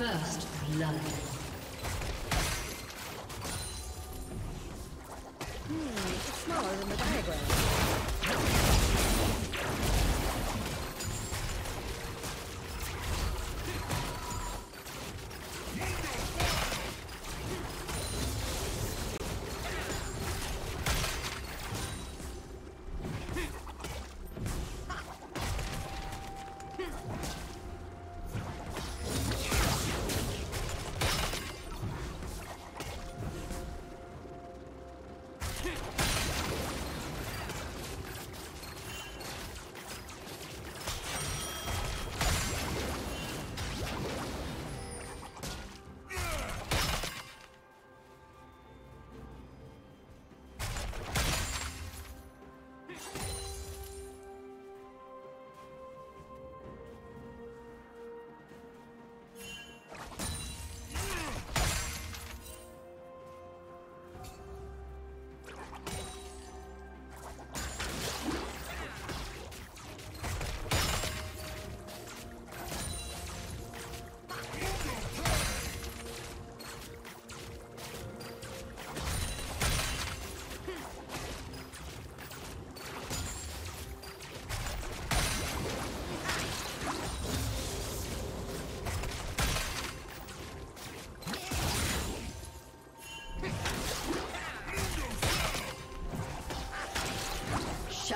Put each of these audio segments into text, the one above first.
First blood.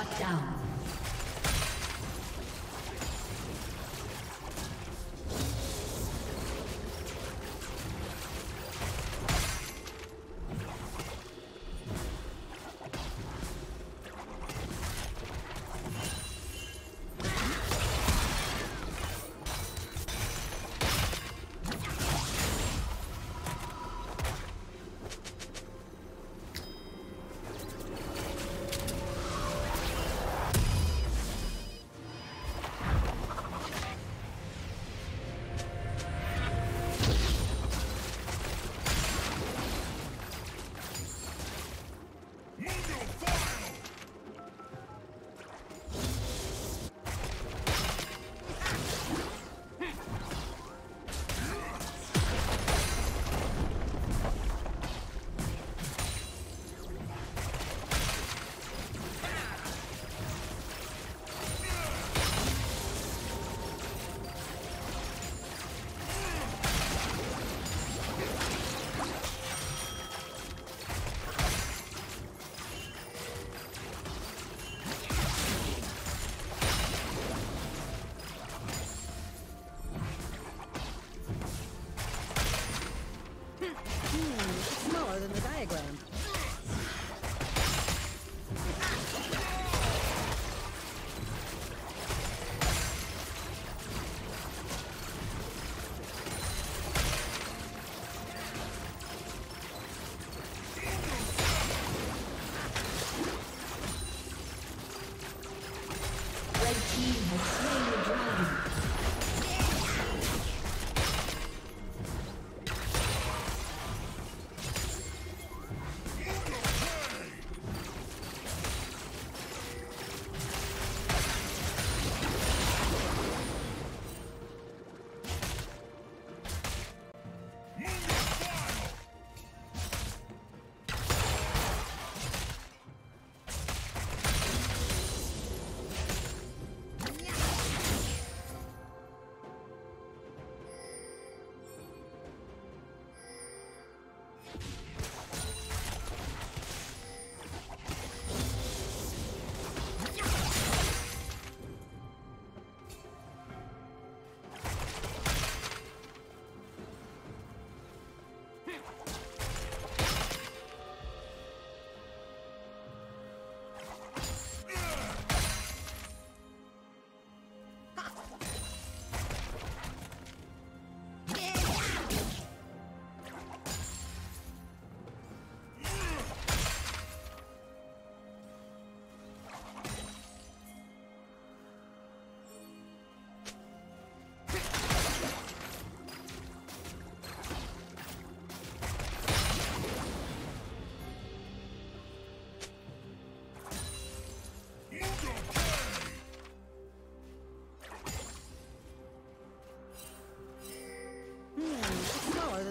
Shut down.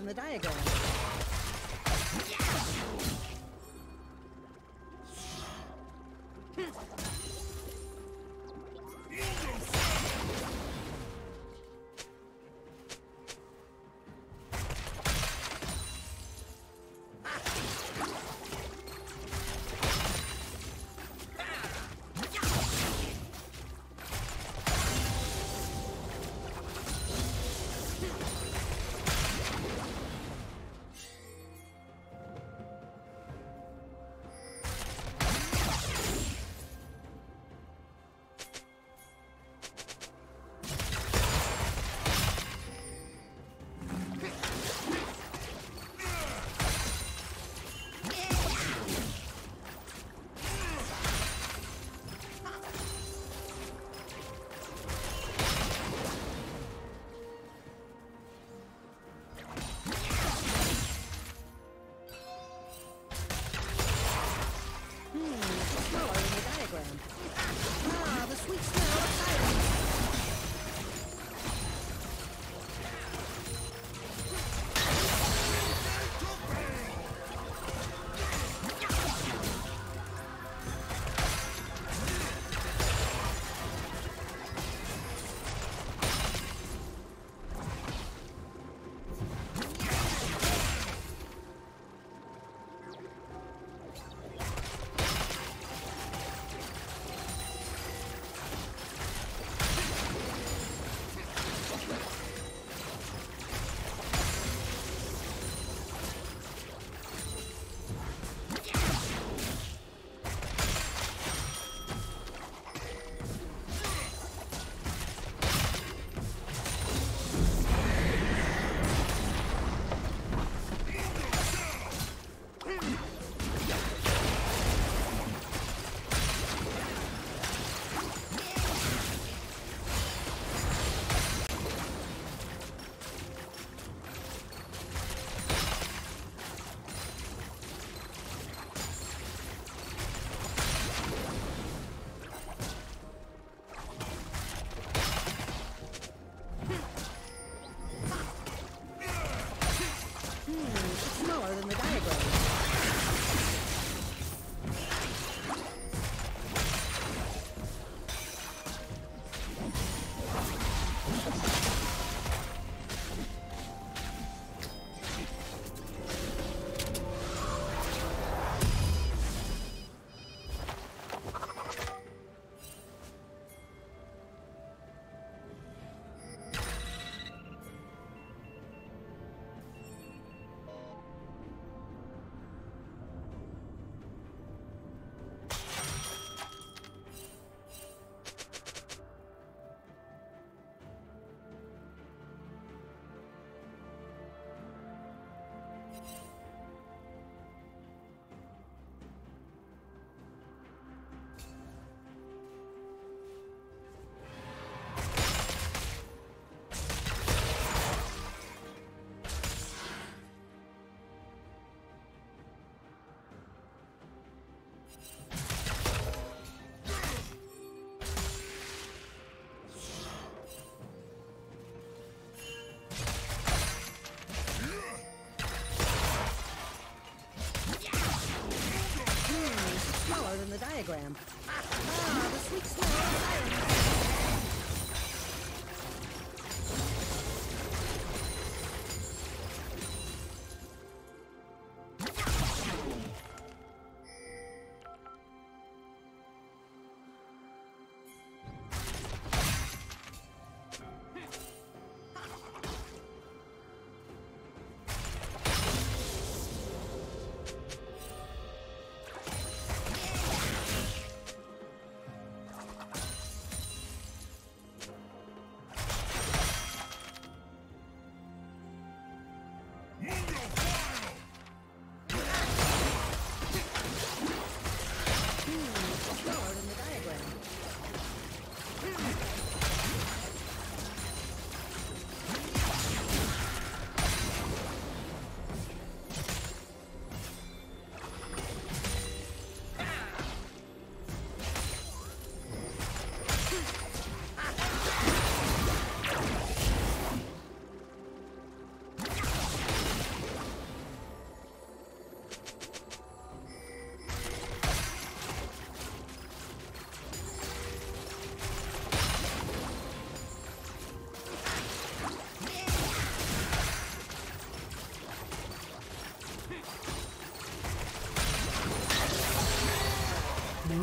The diagram. Hmm. Diagram.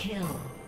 Kill.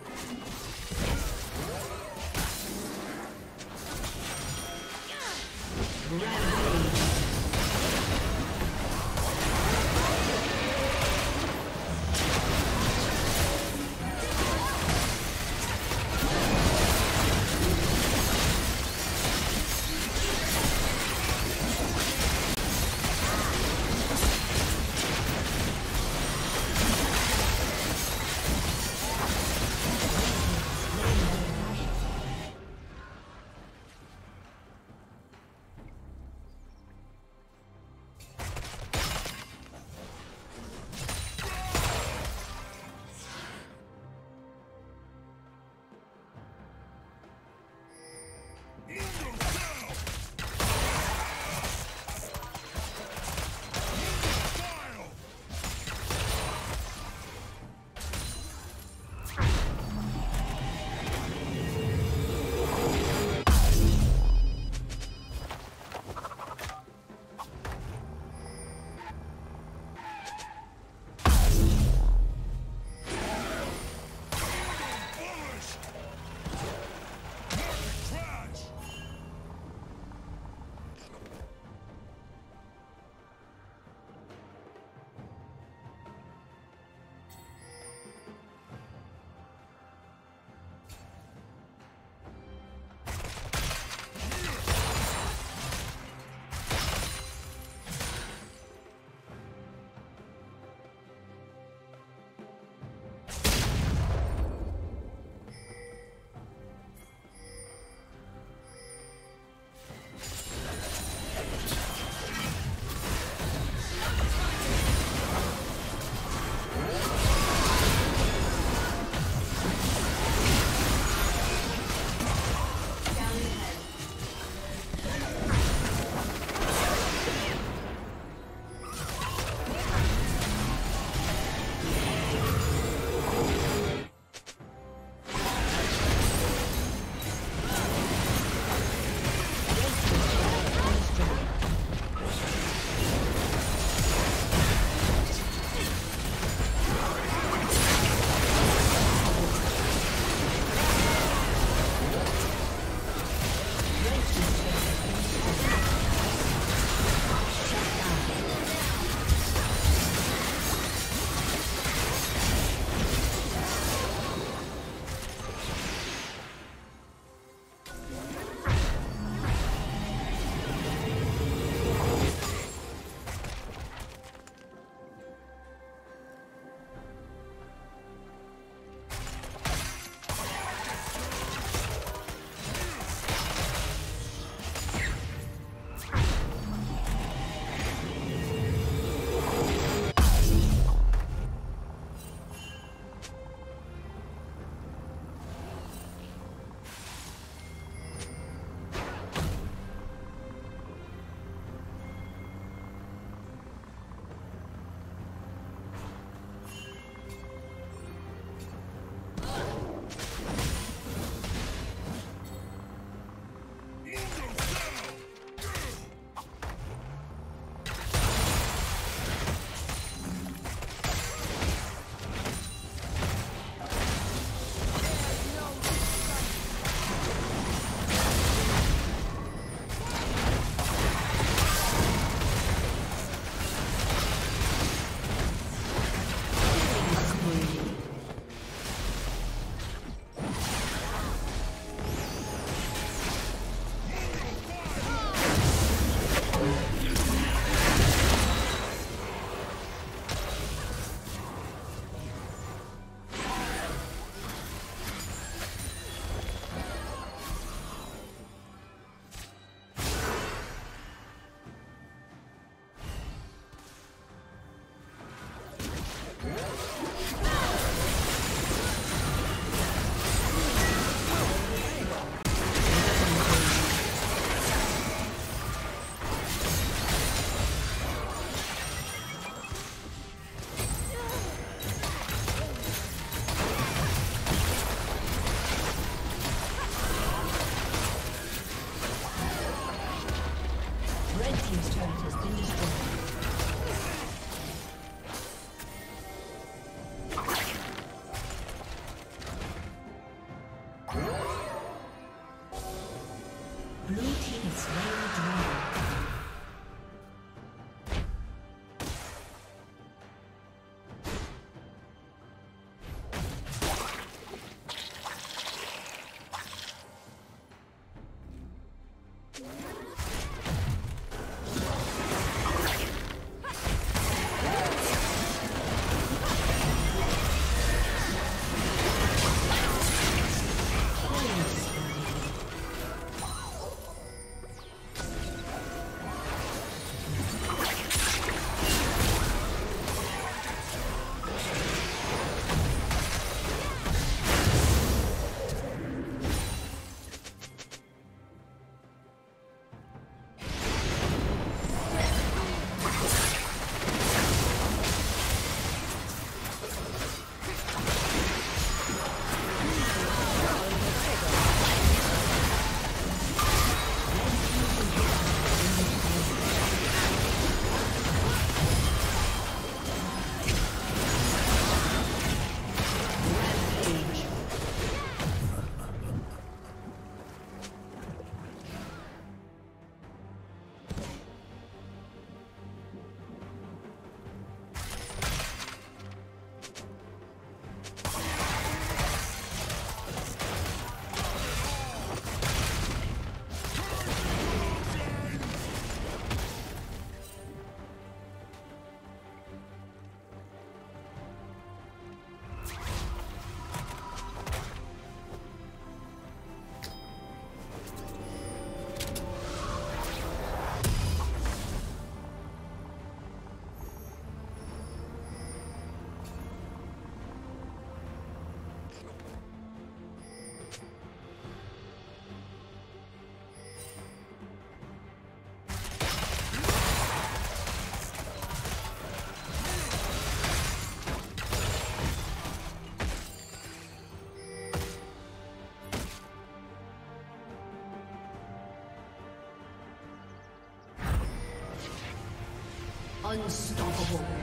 Unstoppable.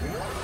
Música